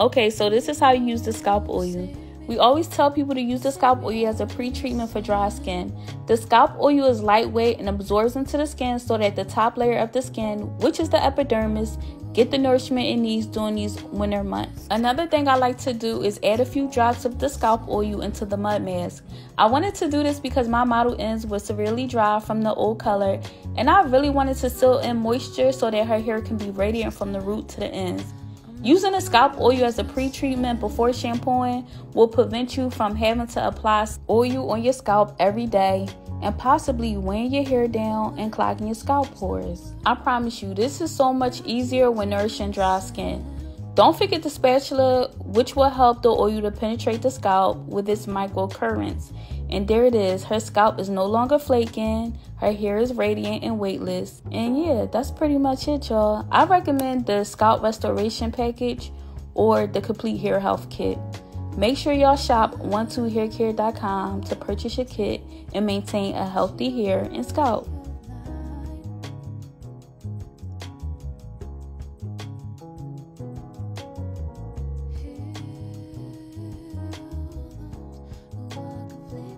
Okay, so this is how you use the scalp oil. We always tell people to use the scalp oil as a pre treatment for dry skin. The scalp oil is lightweight and absorbs into the skin so that the top layer of the skin, which is the epidermis, get the nourishment it needs during these winter months. Another thing I like to do is add a few drops of the scalp oil into the mud mask. I wanted to do this because my model ends were severely dry from the old color and I really wanted to seal in moisture so that her hair can be radiant from the root to the ends. Using a scalp oil as a pre-treatment before shampooing will prevent you from having to apply oil on your scalp every day and possibly weighing your hair down and clogging your scalp pores. I promise you, this is so much easier when nourishing dry skin. Don't forget the spatula, which will help the oil to penetrate the scalp with its microcurrents. And there it is. Her scalp is no longer flaking. Her hair is radiant and weightless. And yeah, that's pretty much it, y'all. I recommend the scalp restoration package or the complete hair health kit. Make sure y'all shop 12haircare.com to purchase your kit and maintain a healthy hair and scalp.